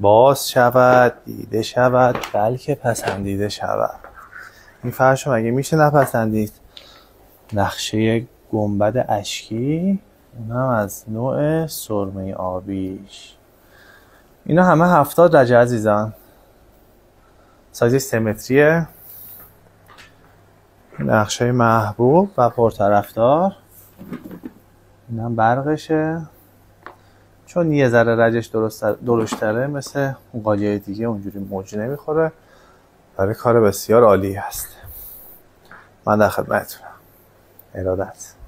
باز شود دیده شود بلکه پسندیده شود. این فرش رو مگه میشه نپسندید؟ نقشه گنبد اشکی اونم از نوع سرمه آبیش. اینا همه هفتاد درجه عزیزان. سایز سمتریه. نقشه محبوب و پرطرفدار. اینم برقشه. چون یه ذره رجش درست درشتره مثل قالیه دیگه اونجوری موج نمی‌خوره. برای کار بسیار عالی هست. من در خدمتتونم. ارادت.